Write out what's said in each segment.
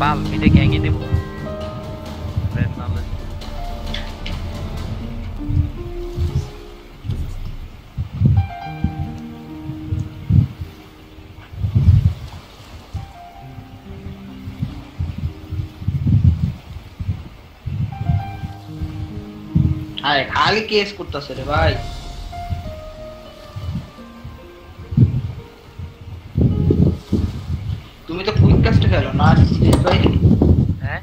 পাল মিটে গ্যাংই দেবো Red knowledge. আরে খালি কেস করতেছে রে ভাই তুমি তো কুইক কাস্টে খেলো না ভাই হ্যাঁ?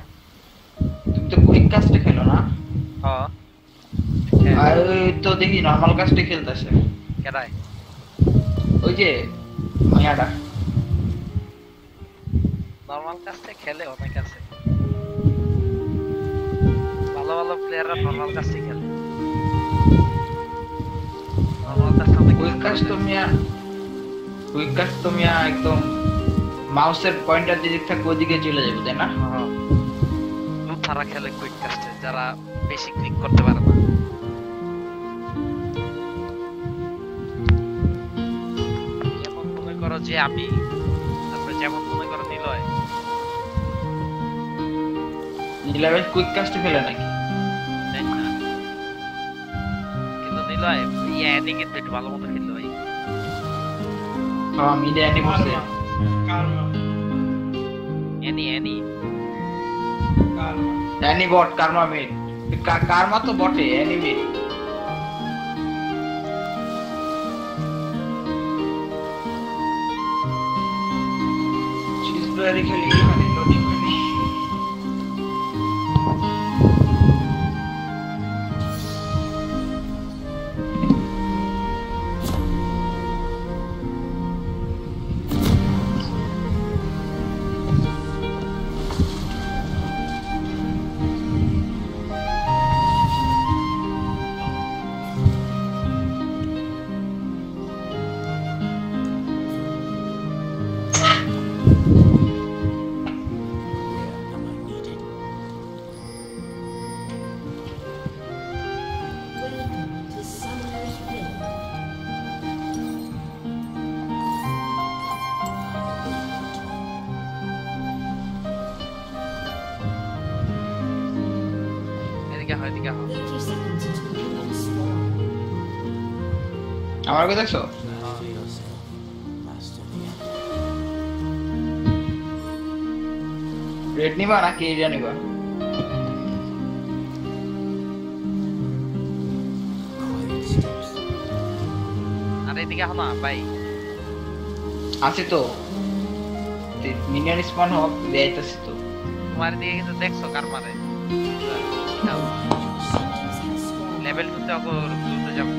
তুমি তো কুইক কাস্টে খেলো না? হ। আর তো দেখি নরমাল কাস্টে খেলতেছে। কেডাই? ওই যে মায়াটা নর্মাল কাজটা খেলে অনেক আছে। ভালো ভালো প্লেয়াররা নর্মাল কাজটা খেলে। নর্মাল অনেক কুইক কাস্ট তো মিয়া কুইক কাস্ট তো মিয়া একদম মাউসের পয়েন্টার যেদিক থাকে ওদিকে চলে যাবে তাই না? তারা খেলে কুইক কাস্টে যারা বেশি ক্লিক করতে পারে না। যেমন মনে করো যে আমি তারপরে যেমন মনে করো নিলয়। নীলা ভাই কুইক কাস্টে খেলে নাকি? তাই না? কিন্তু নিলয় ইয়ে একটু ভালো মতো খেললো ভাই। হ্যাঁ মিডিয়া এনে বসে। এনি এনি অ্যানি বট কার্মা মেড কার্মা তো বটে অ্যানি মেড চিজবারি খেলি এদিকে হয় এদিকে হয়। 80 seconds until minions spawn. আমার কথা দেখছ? রেড নিবা নাকি এরিয়া নিবা? আর এদিকে না ভাই। আছে তো। মিনিয়ন স্পন হোক তো। তোমার দিকে কিন্তু দেখছ কার মারে। অগর দ্রুত যাব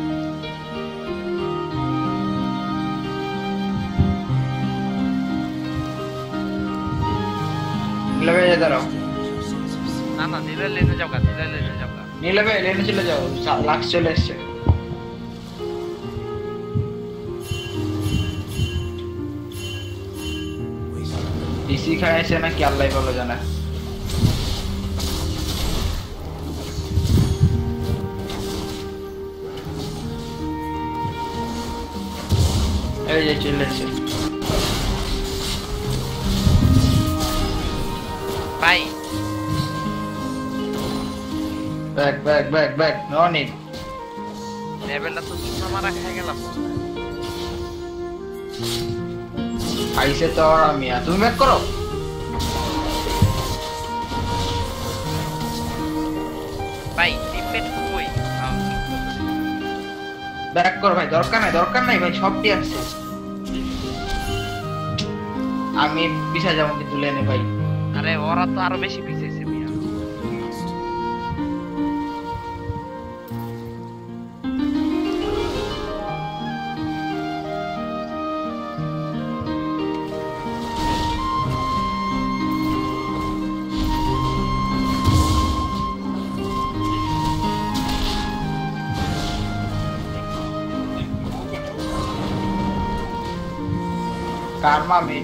না না নিলয় লেনে যাও গা নিলয় লেনে যাও গা। নীলা ভাই লেনে চলে যাও লাক্স চলে এসছে। ডিসি খাইছে নাকি আল্লাহ এই যে চলে এসছে ভাই। Back back back back no need লেভেলটা তো চুনা মারা খেয়ে গেলাম। খাইছে তো আর আমি তুমি ব্যাক করো। ভাই টিমমেট কই? আও, ব্যাক করো ভাই দরকার নাই দরকার নাই ভাই সবটি আছে। আমি পিছা যাব কিন্তু লেনে ভাই আরে ওরা তো আরও বেশি পিছাইছে মিয়া। কারমা মে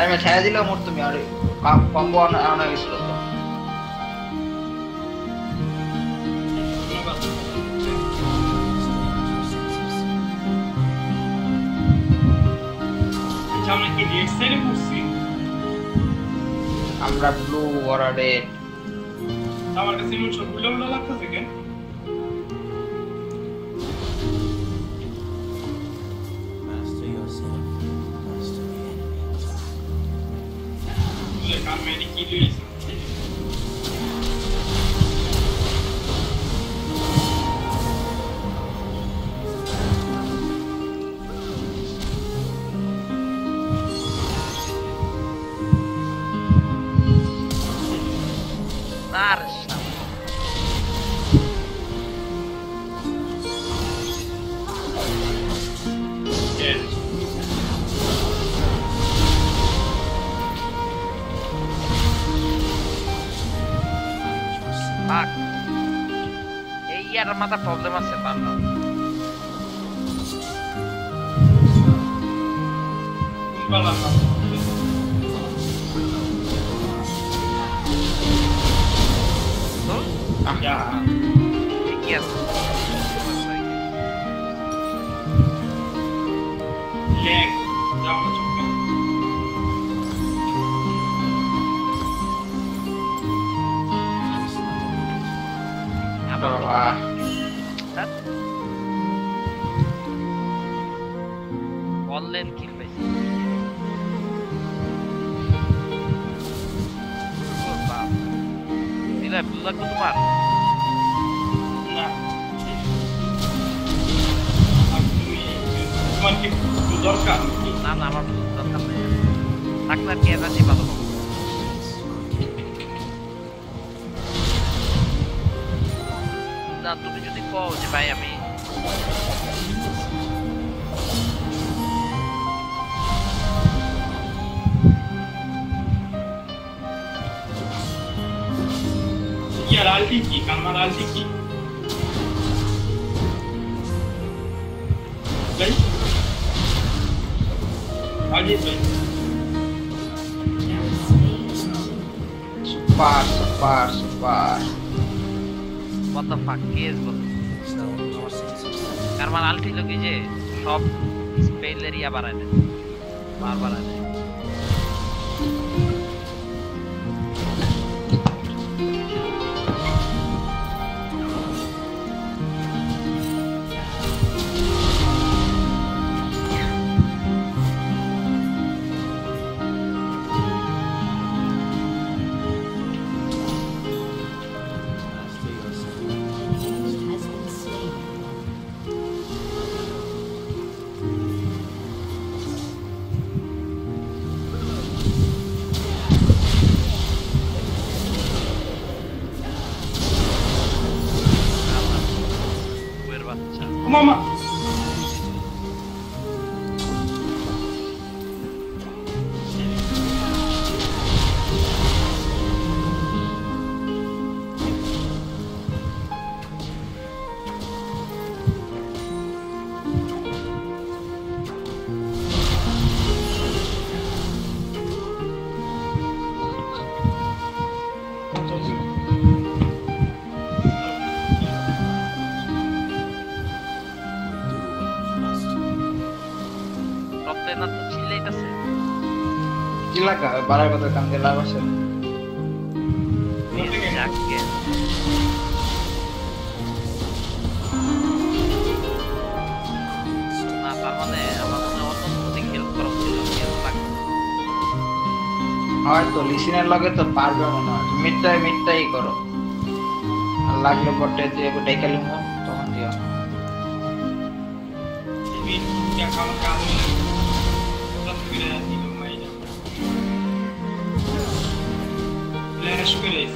আরে আমি ছেড়ে দিলাম মোট তুমি আর কম্বো আনা আনা গেছিল তো। আচ্ছা আমরা ব্লু ওরা রেড আমার কাছে সব উল্টা উল্টা লাগতেছে কেন? কান লেগ যাও চুপ আবার বাবা ধ্যাৎ। বললেন কিল পাইছি ও আমার ভুল দরকার নেই। থাকলে আর কি এনার্জি ভালো পাবো না, তুমি যদি কও যে ভাই, আমি ইয়ার আলটি কি কালমার আলটি কি ভাই what the fuck? বল কারণ আলটি লোকি যে সব স্পেলের ইয়া বাড়ায় দেয় বার বাড়ায় দেয় হেল্প করা উচিত হেল্প লাগবে হয়তো লিসিনের লগে তো পারবে মনে হয়। মিডটাই মিডটাই করো। আর লাগলে পটে যে ডেকে লিমো তখন দিও puder escolher.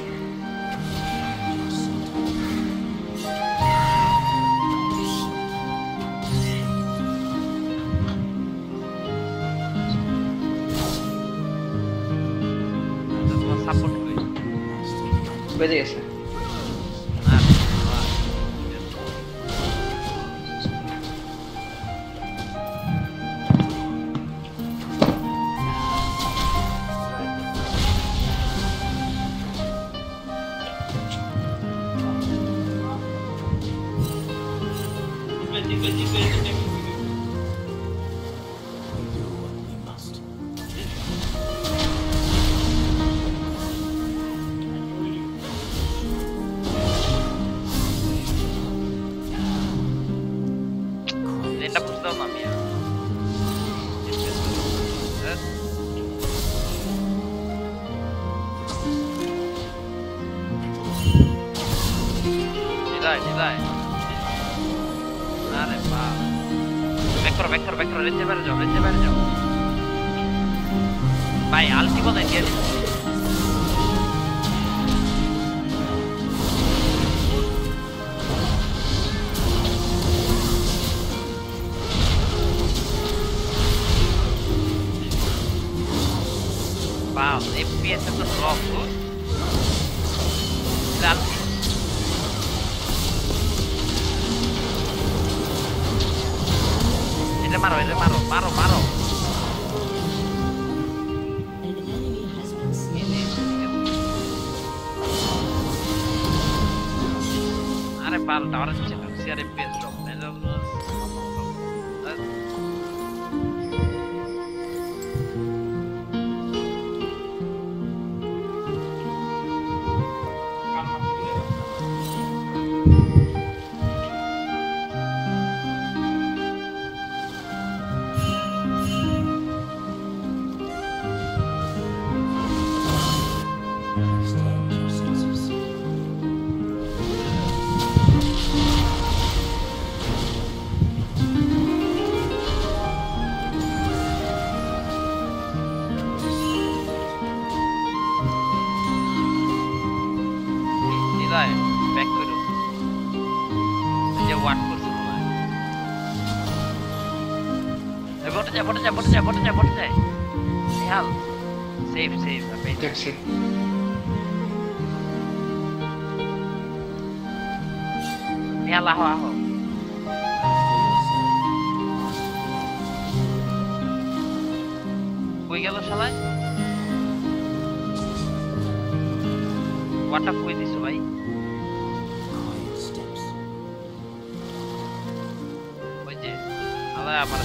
Obedeça. এটা মারো এটা মারো মারো মারো An enemy has been slain. আরে পাল টাওয়ার নিচে সেফ আপনি দেখছি নিহাল আহো আহো কই গেল শালায় ওয়াটা কই দিছো ভাই? ওই যে আল্লাহ আমার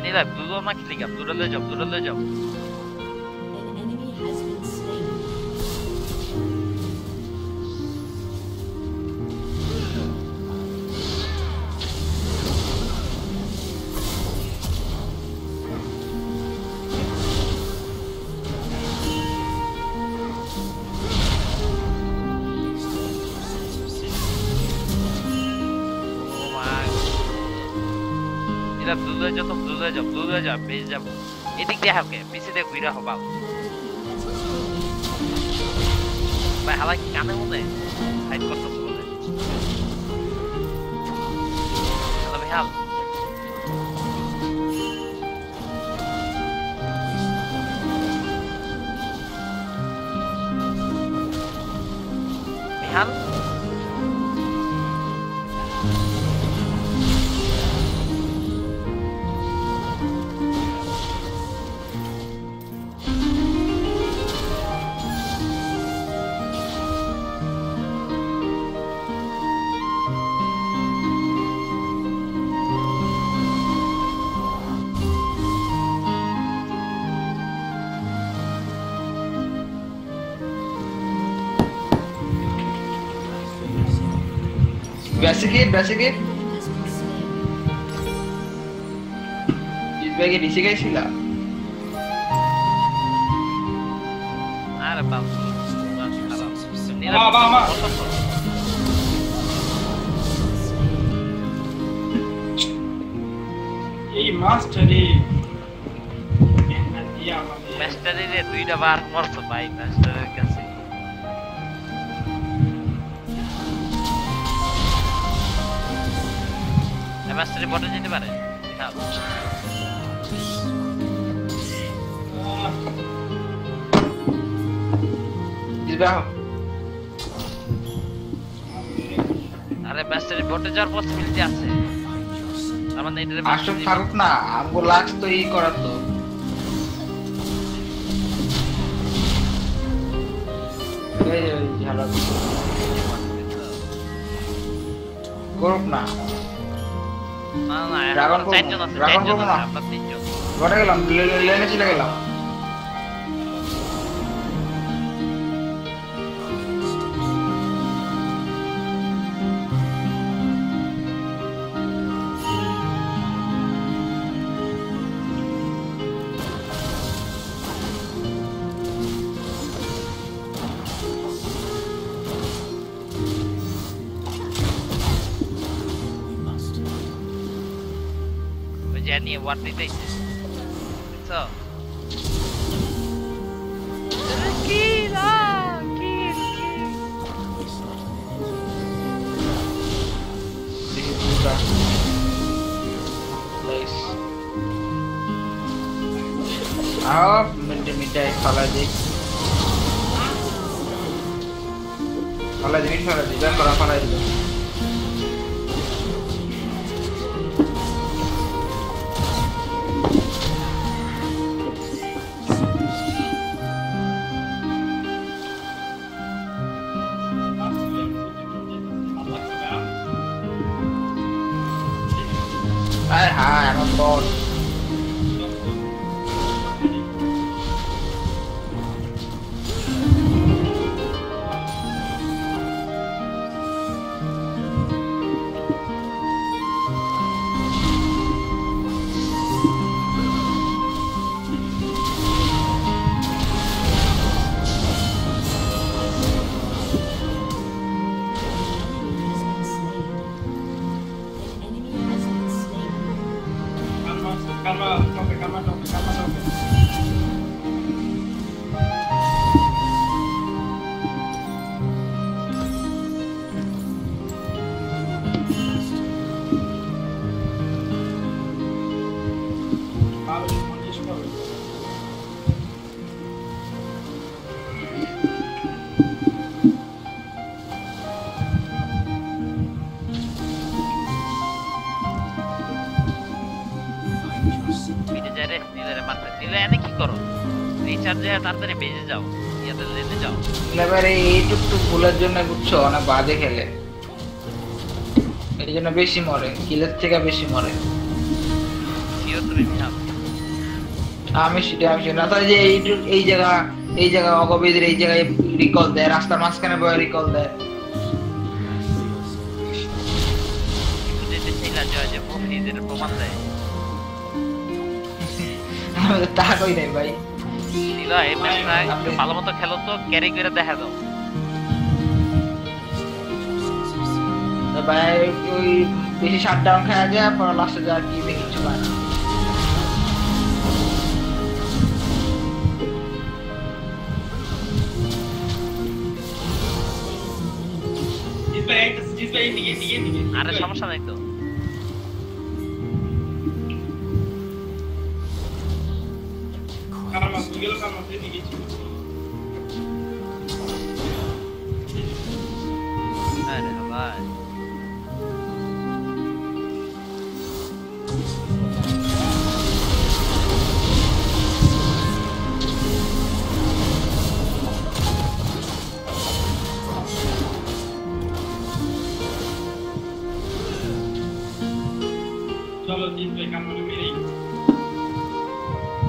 Hadi lan durulmak için yap. Durulacağım durulacağım. Job, পেয়ে যাব। এদিক দিয়ে পিছে দিয়ে ঘুরে হবা। ভাই হালাই কানে মনে বেসিকে বেসিকে has been slain. জিতবাইকে ডিসি গাইছিলা আরে বাবু তোমার খারাপ বাবা, বাবা। এই মাস্টারে মেহনত দিয়া আমাদের মাস্টারের দুইটা বার মরছো ভাই মাস্টারের মাস্টারে বটে যেতে পারে। আরে মাস্টারে বটে যাওয়ার পসিবিলিটি আছে। মানে এটা আশরাফ থাকুক না আমগো লাক্স তো ই করার তো। করুক না। না না Dragon এখন করব চারজন না, গেলাম লেনে চলে গেলাম। ওই যে নিয়ে ওয়ার্ড আয় হ্যাঁ এনে কি করো? রিচার্জ তাড়াতাড়ি বেজে যাও। ইয়াতে লেনে যাও। এবারে এইটুক টুক ভুলের জন্য বুঝছ অনেক বাজে খেলে। এই জন্য বেশি মরে কিলের থেকে বেশি মরে। আমি সেটা আমি না তো এই যে এইটুক এই জায়গা এই জায়গা অগবেদের এই জায়গায় রিকল দেয় রাস্তার মাঝখানে বয়ে রিকল দেয়। প্রমাণ দেয়। তা কই নাই ভাই। দিল এই ম্যাচটা একটু ভালো মতো খেলো তো ক্যারি করে দেখা দাও ভাই ওই বেশি শাট ডাউন খাওয়া যায় পরে লাস্টে যা কি কিছু পায় না। এদিকে এদিকে আরে সমস্যা নাই তো।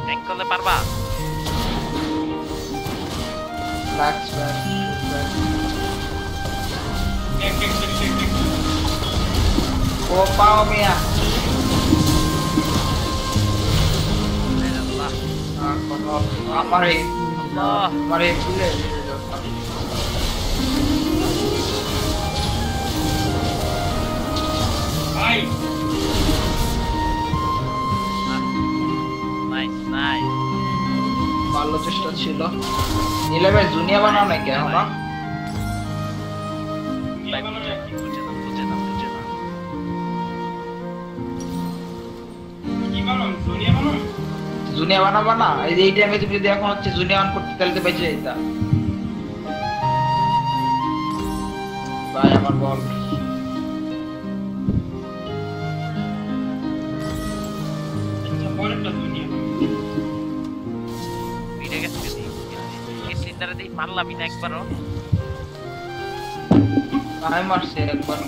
ট্যাঙ্ক করলে পারবা লাক্স ব্যাক এক এক এক এক এক ও পাও মিয়া আল্লাহ আর কোনো আমার এই আল্লাহ আমার এই ফুলে ভাই ভালো চেষ্টা ছিল। ইলেভেন জুনিয়া বানাও নাকি এখনও জুনিয়া বানাবা না? এই টাইমে তুমি যদি এখন হচ্ছে জুনিয়া অন করতে, তাহলে তো বেঁচে যাইতা। ভাই, আমার বল। মারলামই না একবারও। আমি মারছি একবার।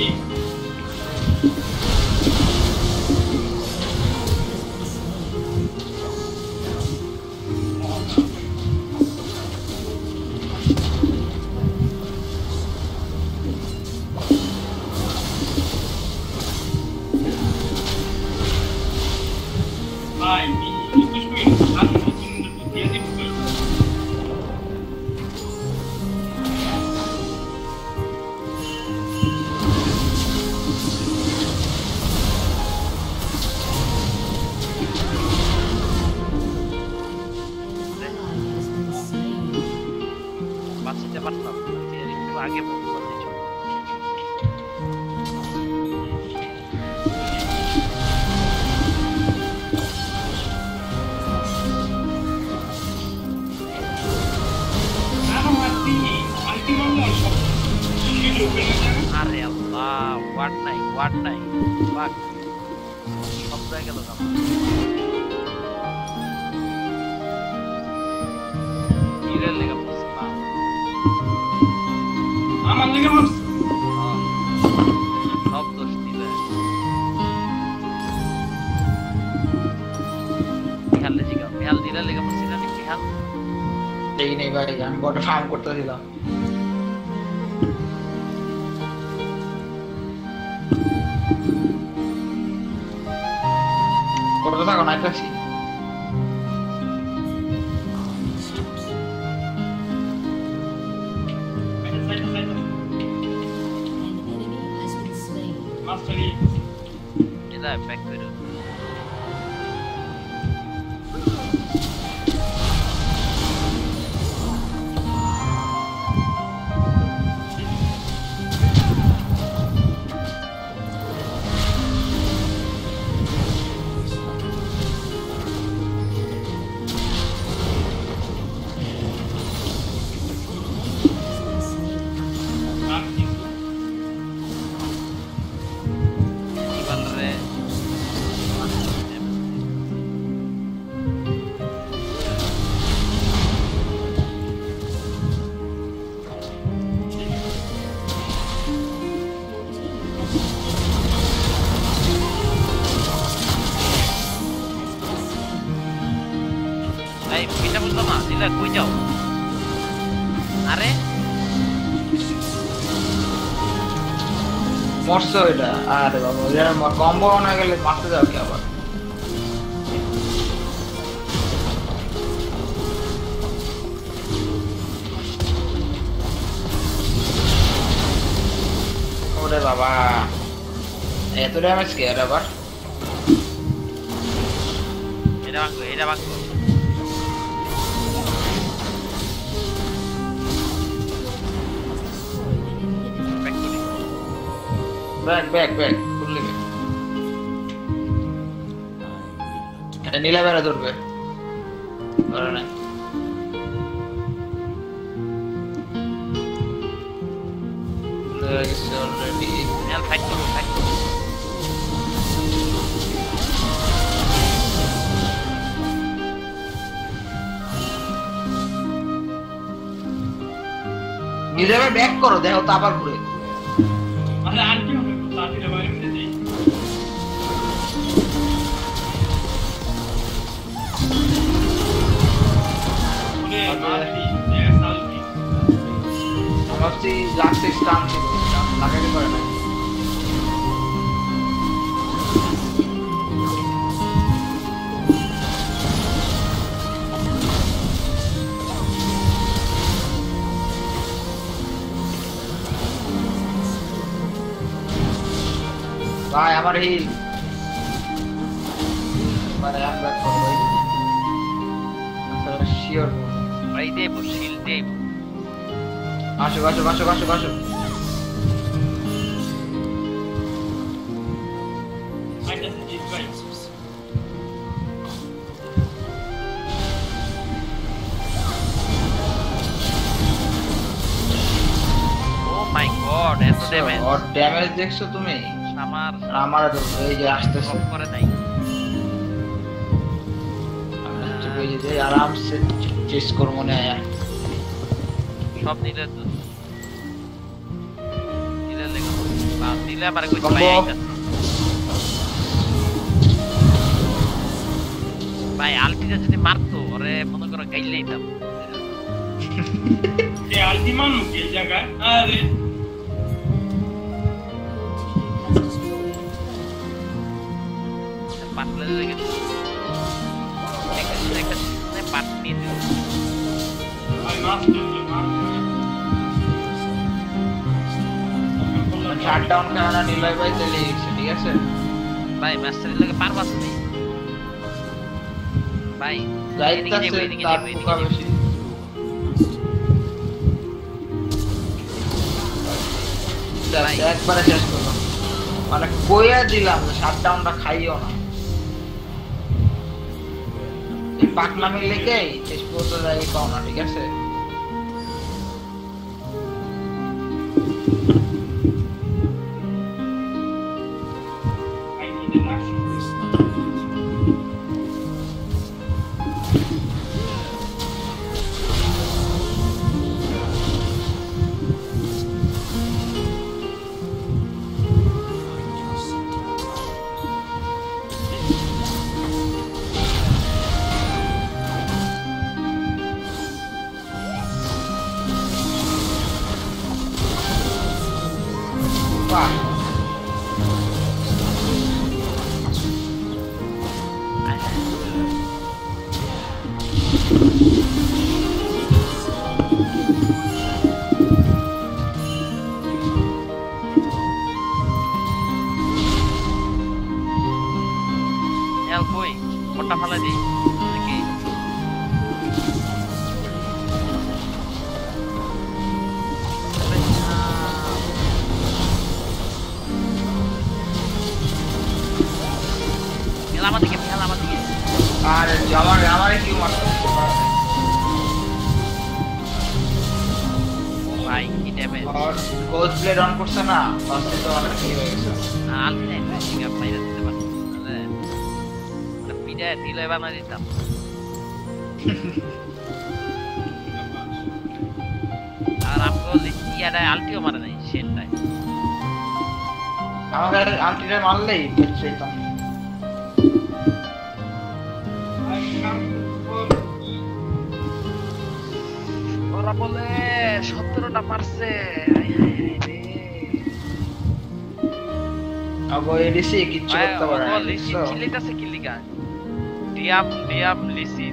রেডি আমার লেগে হ্যাঁ। সব দোষ দিবে বিহাল দিলে লেগে পড়ছি না বিহাল এই নেই ভাই আমি বড় ফার্ম করতে দিলাম করতে থাকো না আইতাছি এটা মরছে ওইটা আরে বাবা ওইটা কম্বো না গেলে মারতে যাও কি আবার? ওরে বাবা, এত ড্যামেজ কে আবার? এটা ভাঙবো এটা ভাঙবো। খুললি নীলা বেড়া ধরবে। ধরে না। অলরেডি ফাইট করো ফাইট করো নিজেবে ব্যাক করো দেখো তো আবার ঘুরে। ভাবছি লাস্টে স্টান ছিল লাগাতে পারে না। ভাই, আমার হিল মানে এক আচ্ছা শিওর ভাই, দেব শিল দেব। আসো আসো আসো আসো আসো। ড্যামেজ দেখছ তুমি? আমার আমার এই যে আসতেছে। কম করে নাই ওই যে আরাম সে চেস করব মনে হয় সব নিলে তো নিলে লেগে বা নিলে আবার কই Combo. ভাই আলটিটা যদি মারতো ওরে মনে করো গাইলে দিতাম এ আলটিমান মুকেল জায়গায়? আরে। পাটলে লেগে একটা একটা পাট নিয়ে আমি ধরছি মাছ ডাউন কেননা নিলয় ভাই চলে গেছে ঠিক আছে? ভাই মাস্টারের লগে পারবাস নেই ভাই যাইতাছে তার পোকা বেশি। একবারে শেষ করলাম। মানে কইয়া দিলাম শাট ডাউনটা খাইও না। এই পাকনামি লেগে শেষ পর্যন্ত যাই পাও না ঠিক আছে? de. ড্যামেজ আর গোল্ড প্লেট অন করছে না ফার্স্টে তো অনেক কি হয়ে গেছে। আলটি নাই ভাই ঠিক মাইরা দিতে পারতাম তাহলে পিঠা দিলে বানা দিতাম। আর ইয়াটা আলটিও মারে নাই সেটাই আমাদের আন্টিটা মারলেই বেঁচে যেতাম। ওরা বলে সতেরোটা মারছে। আগো এডিসি কিচ্ছু করতে পারে না লিসি লিসি।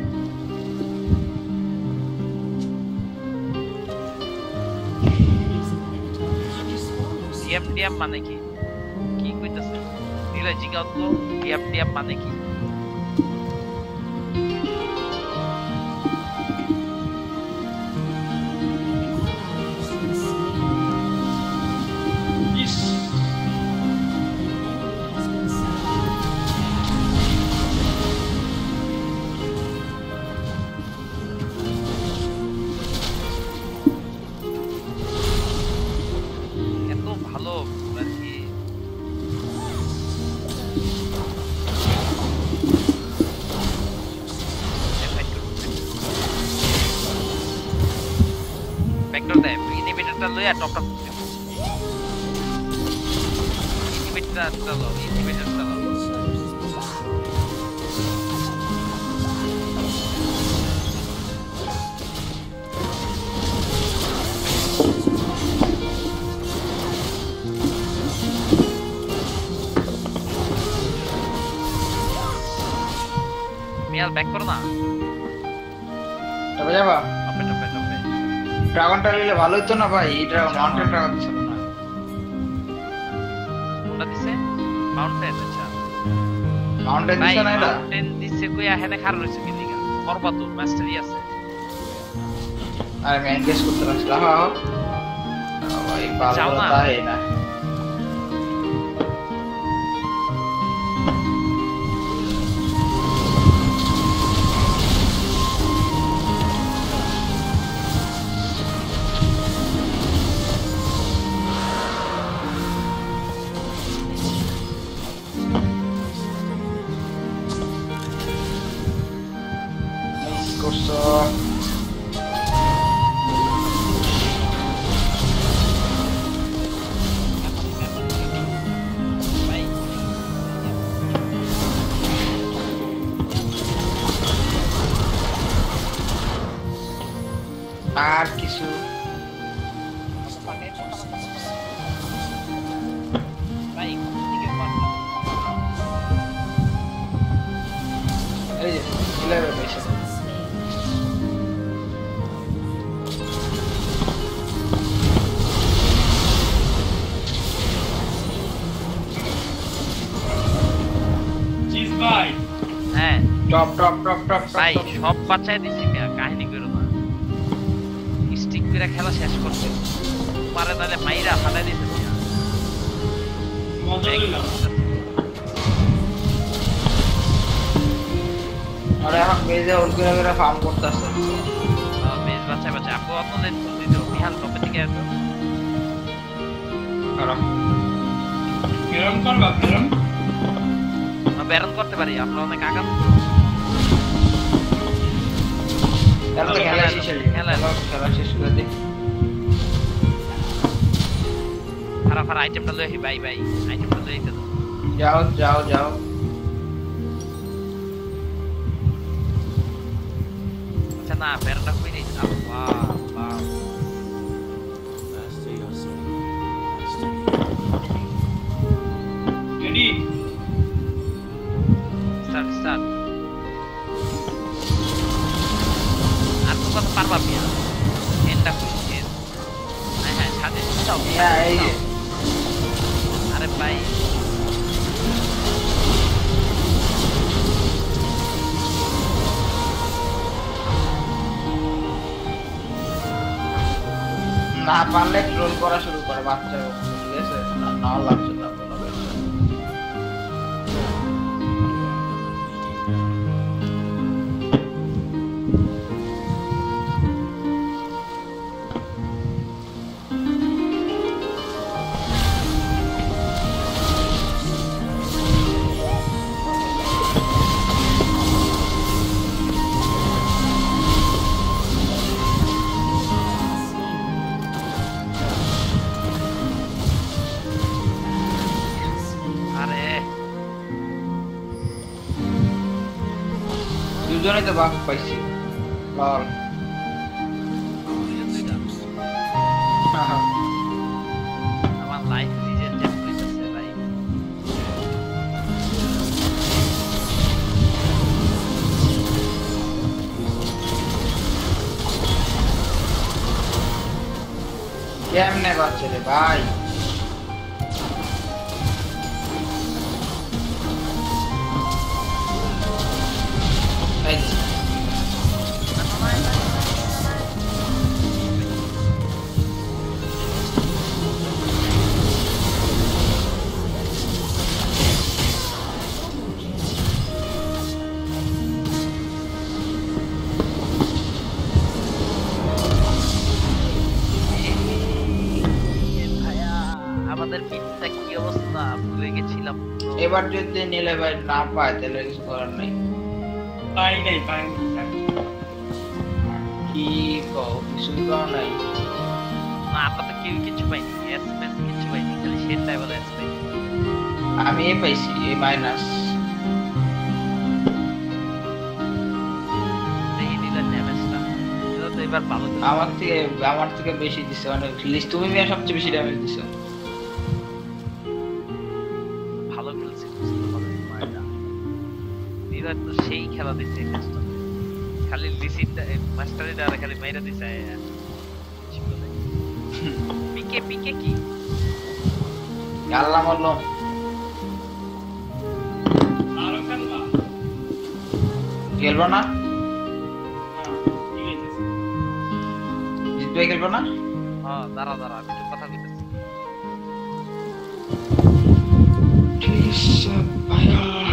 মানে কি? কি কইতাছে? দিলে জিগাও তো। ডিয়াম ডিয়াম মানে কি? ya coklat. Intimidate kita loh intimidate kita loh ড্রাগনটা নিলে ভালো হতো না ভাই? ড্রাগন মাউন্টেন ড্রাগন ছিল না। কোনটা দিছে? মাউন্টেন আচ্ছা। মাউন্টেন দিছে না এটা? মাউন্টেন দিছে কই? আহেনে খার রইছে কি লিগা পর্বত মাস্টারি আছে। আর আমি এনগেজ করতে লাগছিলাম হ্যাঁ। ভাই ভালো তাই না। সব দিছি মিয়া কাহিনী করো না স্টিক করে খেলা শেষ করছে। পারে তাহলে মাইরা ফাটাই দিতে মিয়া। আর এখন বেজে ওর করে করে ফার্ম করতেছে। আহ, বাচ্চা বাচ্চা। আপু করে? দিতে এত করবা প্রেরণ ব্যারন করতে পারি। আমরা অনেক আগাম। তাহলে তো খেলা শেষ হয়ে খেলা। খেলা খেলা শেষ করে দিই খারাপ খারাপ আইটেমটা লই আহি বাই বাই আইটেমটা লই আইতে দাও। যাও যাও যাও আচ্ছা না ব্যারনটা না পারলে ট্রোল করা শুরু করে বাচ্চা। ঠিক আছে? না লাগছে। এবার যদি নিলে ভাই না পায় তাহলে কিছু করার নাই। পাই নাই পাই কি কও কিছুই পাও নাই। না আমরা তো কেউ কিছু পাইনি এসএমএস কিছু পাইনি খালি সেটাই বলে এস পাইনি আমি এ পাইছি এ মাইনাস দেখি দিলেন ড্যামেজটা তো এবার আমার থেকে আমার থেকে বেশি দিছে মানে লিস্ট তুমি মেয়ে সবচেয়ে বেশি ড্যামেজ দিছো। তো সেই খেলা দিচ্ছে এই খালি লিসিনটা মাস্টারিটা আর খালি মাইরা দিছে পিকে পিকে কি? আল্লাহ মারলো আরও খেলব না? হ্যাঁ জিতবে খেলব না? হ্যাঁ দাঁড়া দাঁড়া আমি কথা কইতেছি। ঠিক আছে ভাইয়া।